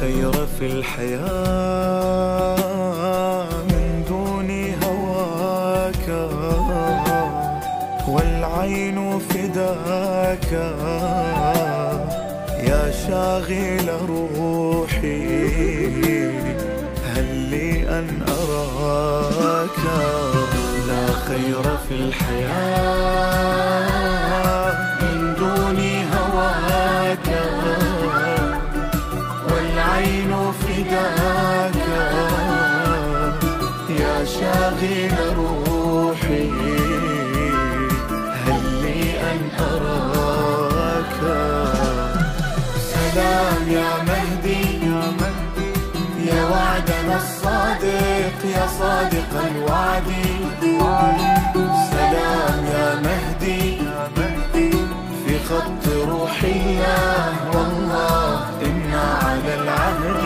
خير في الحياة من دون هواك. والعين فداك. يا شاغل روحي هل لي أن أراك؟ لا خير في الحياة من دون هواك. والعين فداك. يا شاغل روحي هل لي أن أراك؟ سلام يا مهدي يا وعدنا الصادق يا صادق الوعد. سلام يا مهدي في خط روح الله. والله على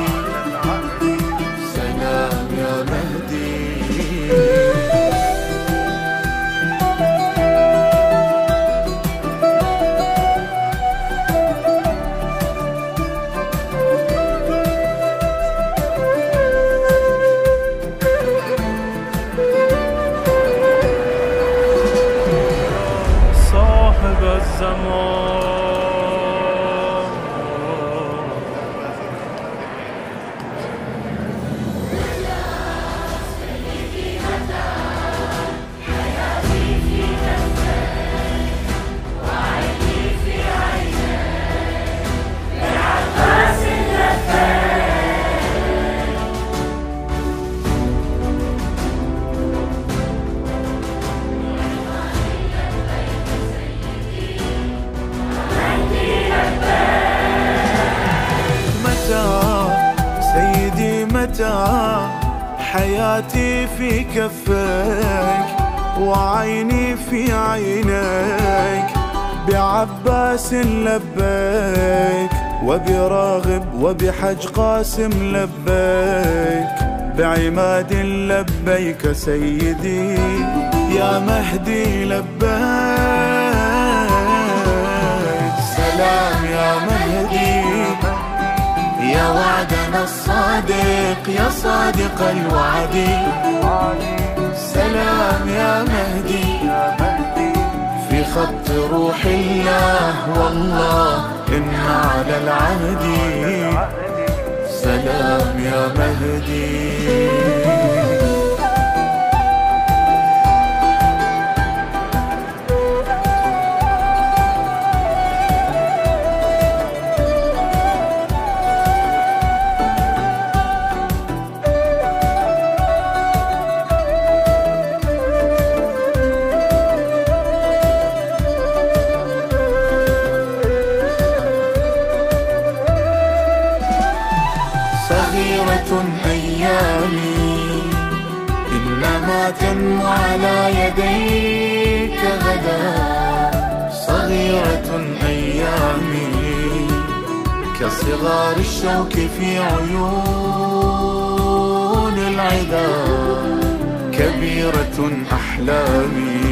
حياتي في كفك وعيني في عينيك بعباس لبيك وبراغب وبحج قاسم لبيك. بعماد لبيك سيدي يا مهدي لبيك. سلام يا يا وعدنا الصادق يا صادق الوعد. سلام يا مهدي. في خط روح الله والله إنا على العهد. سلام يا مهدي. على يديك غدا صغيرة أيامي. كصغار الشوك في عيون العدا كبيرة أحلامي.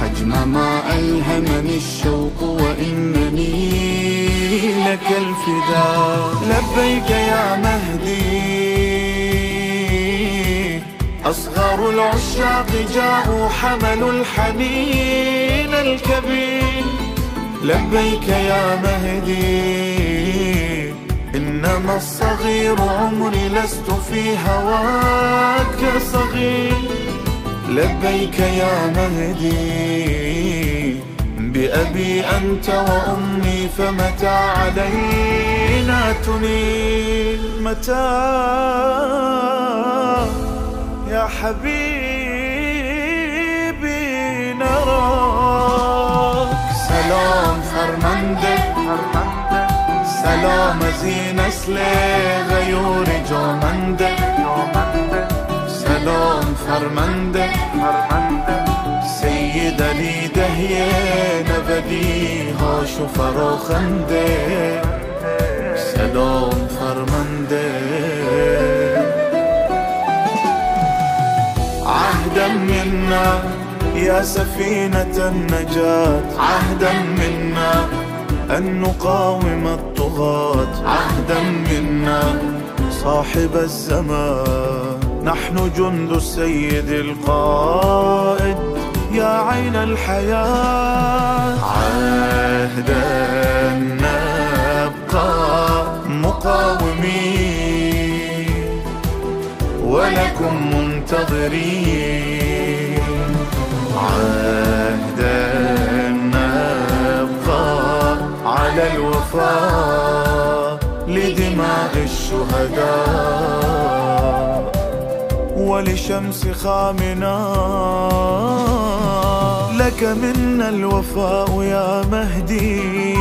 حجم ما ألهمني الشوق وإنني لك الفداء لبيك يا مهدي. أصغر العشاق جاءوا حملوا الحنين الكبير. لبيك يا مهدي إنما الصغير عمري لست في هواك صغير. لبيك يا مهدي بأبي أنت وأمي فمتى علينا تنير؟ متى؟ يا حبيبي نراك. سلام فرمنده سلام زين اسله غيور جومنده سلام فرمنده سيد علی دهیه نبدی و فراخنده سلام فرمنده منا يا سفينة النجاة. عهدا منا أن نقاوم الطغاة. عهدا منا صاحب الزمان. نحن جند السيد القائد يا عين الحياة. عهدا نبقى مقاومين ولكم منتظرين. على الوفاء لدماء الشهداء. ولشمس خامنا لك منا الوفاء يا مهدي.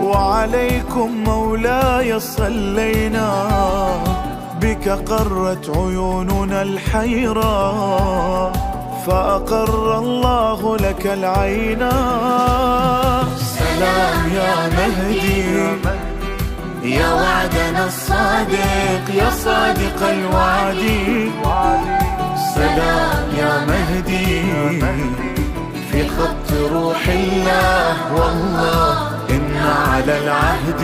وعليكم مولاي صلينا بك قرت عيوننا الحيرة. فأقر الله لك العينا. يا وعدنا الصادق يا صادق الوعد. سلام يا مهدي. في خط روح الله والله إن على العهد.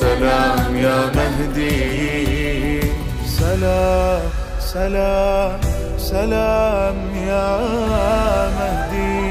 سلام يا مهدي. سلام سلام سلام يا مهدي.